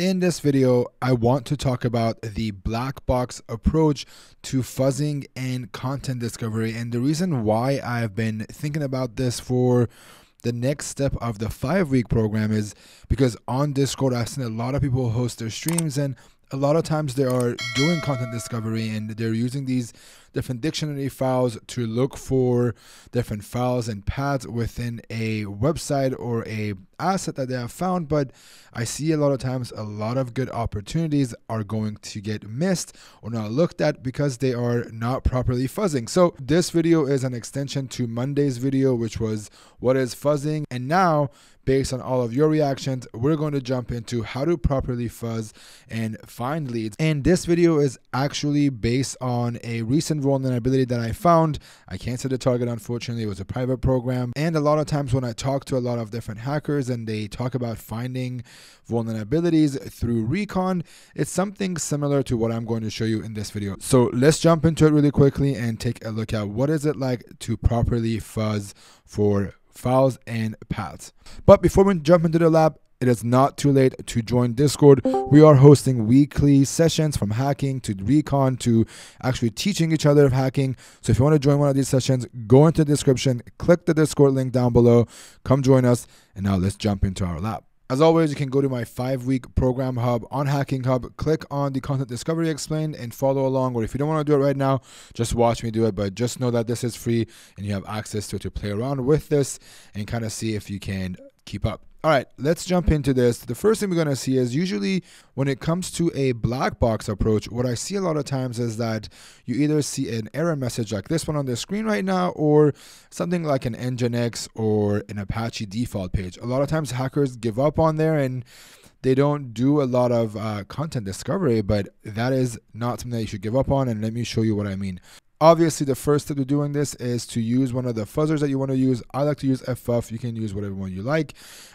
In this video, I want to talk about the black box approach to fuzzing and content discovery. And the reason why I've been thinking about this for the next step of the five week program is because on Discord, I've seen a lot of people host their streams and a lot of times they are doing content discovery and they're using these different dictionary files to look for different files and paths within a website or a asset that they have found but i see a lot of times a lot of good opportunities are going to get missed or not looked at because they are not properly fuzzing. So this video is an extension to monday's video which was what is fuzzing? And now based on all of your reactions, we're going to jump into how to properly fuzz and find leads. And this video is actually based on a recent vulnerability that I found. I can't say the target, unfortunately, it was a private program. And a lot of times when I talk to a lot of different hackers and they talk about finding vulnerabilities through recon, it's something similar to what I'm going to show you in this video. So let's jump into it really quickly and take a look at what is it like to properly fuzz for files, and paths. But before we jump into the lab, it is not too late to join Discord. We are hosting weekly sessions from hacking to recon to actually teaching each other of hacking. So if you want to join one of these sessions, go into the description, click the Discord link down below, come join us, and now let's jump into our lab. As always, you can go to my five week program hub on Hacking Hub, click on the content discovery explained, and follow along. Or if you don't want to do it right now, just watch me do it. But just know that this is free and you have access to it to play around with this and kind of see if you can keep up. All right, let's jump into this. The first thing we're going to see is usually when it comes to a black box approach, what I see a lot of times is that you either see an error message like this one on the screen right now, or something like an Nginx or an Apache default page. A lot of times hackers give up on there and they don't do a lot of uh, content discovery, but that is not something that you should give up on. And let me show you what I mean. Obviously, the first step to doing this is to use one of the fuzzers that you want to use. I like to use FFuff. You can use whatever one you like.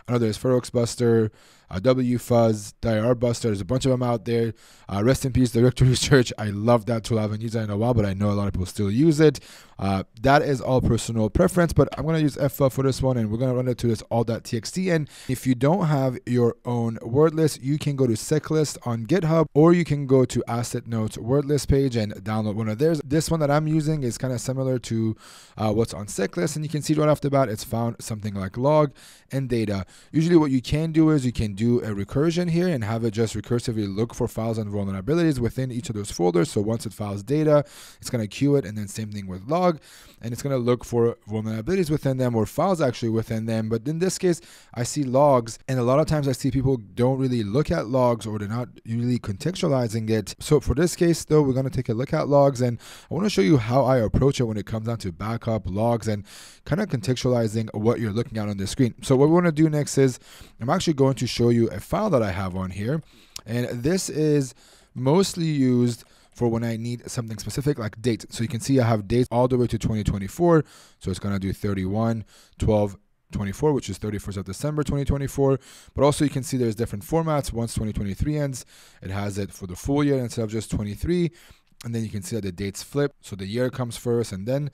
I know there's Ferox Buster, uh, WFuzz, DIR Buster. There's a bunch of them out there. Uh, rest in peace, Directory Search. I love that tool. I haven't used it in a while, but I know a lot of people still use it. Uh, that is all personal preference, but I'm going to use FFuff for this one, and we're going to run it to this all.txt. And if you don't have your own word list, you can go to Seclist on GitHub, or you can go to Asset Notes word list page and download one of theirs. This one that I'm using is kind of similar to uh, what's on Seclist, and you can see right off the bat, it's found something like log and data. Usually what you can do is you can do a recursion here and have it just recursively look for files and vulnerabilities within each of those folders. So once it files data, it's going to queue it and then same thing with log and it's going to look for vulnerabilities within them or files actually within them. But in this case, I see logs and a lot of times I see people don't really look at logs or they're not really contextualizing it. So for this case though, we're going to take a look at logs and I want to show you how I approach it when it comes down to backup logs and kind of contextualizing what you're looking at on the screen. So what we want to do next is I'm actually going to show you a file that I have on here. And this is mostly used for when I need something specific like dates. So you can see I have dates all the way to 2024. So it's going to do 31, 12, 24, which is 31st of December 2024. But also you can see there's different formats. Once 2023 ends, it has it for the full year instead of just 23. And then you can see that the dates flip. So the year comes first and then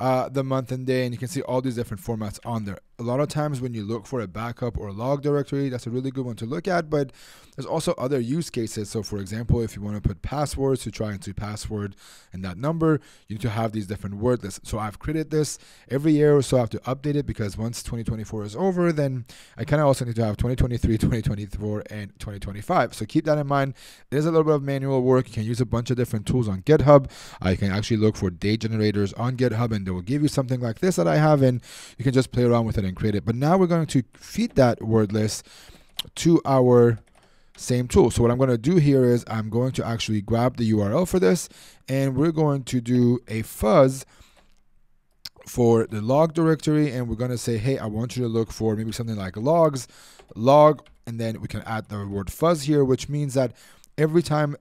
uh, the month and day, and you can see all these different formats on there. A lot of times when you look for a backup or log directory, that's a really good one to look at, but there's also other use cases. So for example, if you want to put passwords to try into password and that number, you need to have these different word lists. So I've created this every year or so I have to update it because once 2024 is over, then I kind of also need to have 2023, 2024, and 2025. So keep that in mind. There's a little bit of manual work. You can use a bunch of different tools on GitHub. I can actually look for date generators on GitHub and and they will give you something like this that I have and you can just play around with it and create it. But now we're going to feed that word list to our same tool. So what I'm going to do here is I'm going to actually grab the URL for this and we're going to do a fuzz for the log directory and we're going to say, hey, I want you to look for maybe something like logs, log, and then we can add the word fuzz here, which means that every time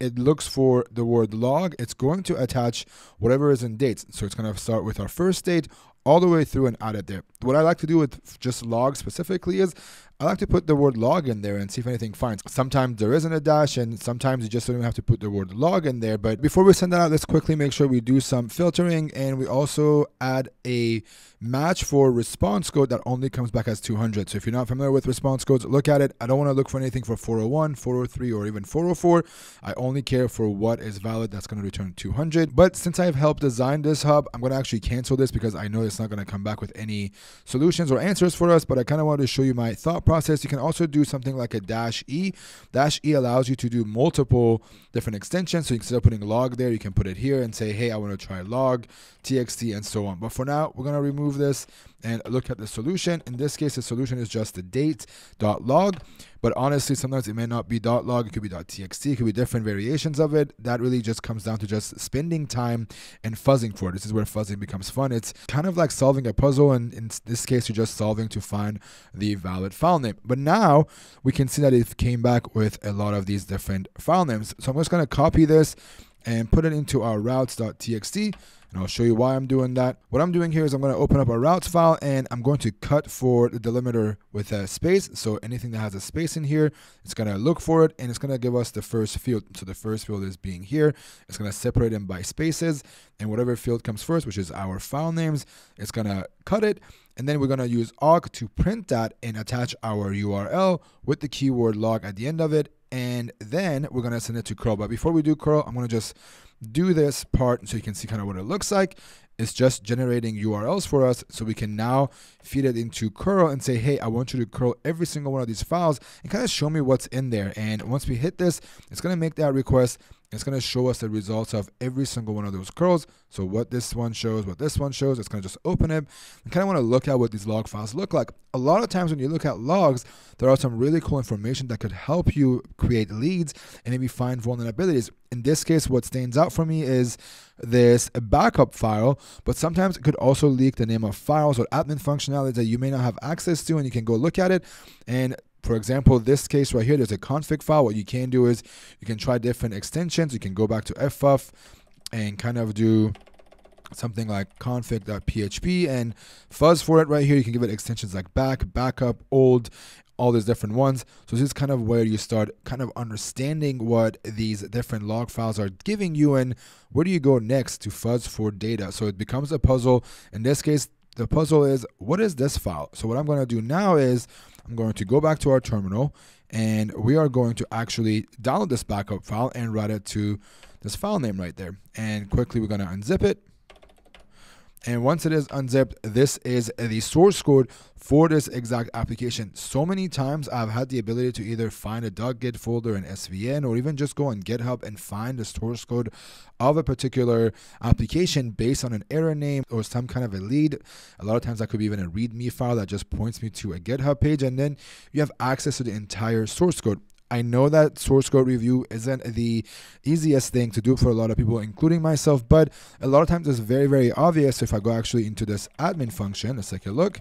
it looks for the word log, it's going to attach whatever is in dates. So it's going to start with our first date all the way through and add it there. What I like to do with just log specifically is I like to put the word log in there and see if anything finds. Sometimes there isn't a dash, and sometimes you just don't even have to put the word log in there. But before we send that out, let's quickly make sure we do some filtering, and we also add a match for response code that only comes back as 200. So if you're not familiar with response codes, look at it. I don't want to look for anything for 401, 403, or even 404. I only care for what is valid that's going to return 200. But since I've helped design this hub, I'm going to actually cancel this because I know it's not going to come back with any solutions or answers for us. But I kind of wanted to show you my thought process. You can also do something like a dash E. Dash E allows you to do multiple different extensions. So instead of putting log there, you can put it here and say, hey, I want to try log, txt, and so on. But for now, we're going to remove this and look at the solution. In this case, the solution is just the date.log. But honestly, sometimes it may not be .log, it could be .txt, it could be different variations of it. That really just comes down to just spending time and fuzzing for it. This is where fuzzing becomes fun. It's kind of like solving a puzzle, and in this case, you're just solving to find the valid file name. But now we can see that it came back with a lot of these different file names. So I'm just going to copy this and put it into our routes.txt and I'll show you why I'm doing that. What I'm doing here is I'm going to open up a routes file and I'm going to cut for the delimiter with a space. So anything that has a space in here, it's going to look for it and it's going to give us the first field. So the first field is being here. It's going to separate them by spaces and whatever field comes first, which is our file names, it's going to cut it. And then we're going to use awk to print that and attach our URL with the keyword log at the end of it. And then we're going to send it to curl. But before we do curl, I'm going to just do this part so you can see kind of what it looks like. It's just generating URLs for us so we can now feed it into curl and say, hey, I want you to curl every single one of these files and kind of show me what's in there. And once we hit this, it's going to make that request it's going to show us the results of every single one of those curls. So what this one shows, what this one shows, it's going to just open it and kind of want to look at what these log files look like. A lot of times when you look at logs, there are some really cool information that could help you create leads and maybe find vulnerabilities. In this case, what stands out for me is this backup file, but sometimes it could also leak the name of files or admin functionality that you may not have access to and you can go look at it and for example, this case right here, there's a config file. What you can do is you can try different extensions. You can go back to FF and kind of do something like config.php and fuzz for it right here. You can give it extensions like back, backup, old, all these different ones. So this is kind of where you start kind of understanding what these different log files are giving you and where do you go next to fuzz for data. So it becomes a puzzle. In this case, the puzzle is what is this file? So what I'm going to do now is I'm going to go back to our terminal and we are going to actually download this backup file and write it to this file name right there. And quickly we're going to unzip it. And once it is unzipped, this is the source code for this exact application. So many times I've had the ability to either find a .git folder in SVN or even just go on GitHub and find the source code of a particular application based on an error name or some kind of a lead. A lot of times that could be even a README file that just points me to a GitHub page and then you have access to the entire source code. I know that source code review isn't the easiest thing to do for a lot of people, including myself, but a lot of times it's very, very obvious. If I go actually into this admin function, let's take a look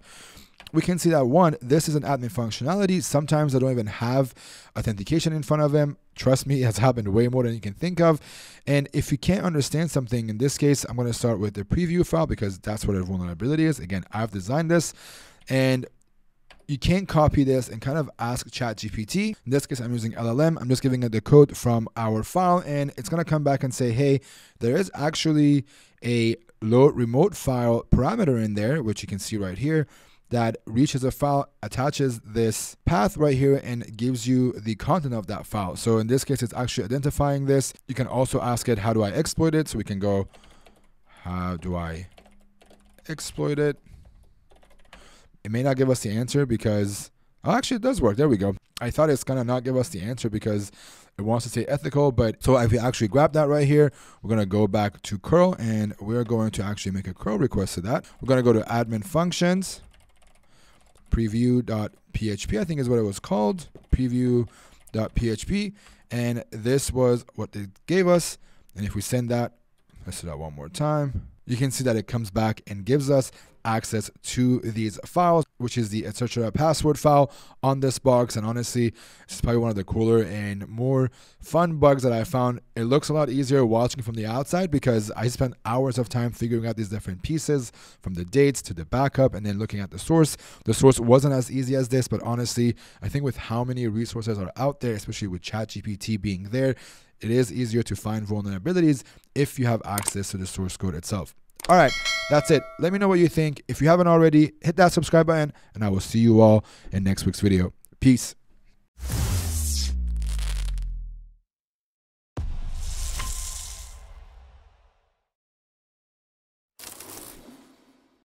we can see that one, this is an admin functionality. Sometimes I don't even have authentication in front of them. Trust me, it has happened way more than you can think of. And if you can't understand something, in this case, I'm going to start with the preview file because that's what a vulnerability is. Again, I've designed this. And you can copy this and kind of ask ChatGPT. In this case, I'm using LLM. I'm just giving it the code from our file, and it's going to come back and say, hey, there is actually a load remote file parameter in there, which you can see right here that reaches a file, attaches this path right here and gives you the content of that file. So in this case, it's actually identifying this. You can also ask it, how do I exploit it? So we can go, how do I exploit it? It may not give us the answer because, oh, actually it does work. There we go. I thought it's gonna not give us the answer because it wants to say ethical, but so if we actually grab that right here, we're gonna go back to curl and we're going to actually make a curl request to that. We're gonna go to admin functions preview.php, I think is what it was called, preview.php. And this was what they gave us. And if we send that, let's do that one more time. You can see that it comes back and gives us access to these files, which is the etc password file on this box. And honestly, it's probably one of the cooler and more fun bugs that I found. It looks a lot easier watching from the outside because I spent hours of time figuring out these different pieces from the dates to the backup and then looking at the source. The source wasn't as easy as this, but honestly, I think with how many resources are out there, especially with ChatGPT being there, it is easier to find vulnerabilities if you have access to the source code itself. All right, that's it. Let me know what you think. If you haven't already, hit that subscribe button, and I will see you all in next week's video. Peace.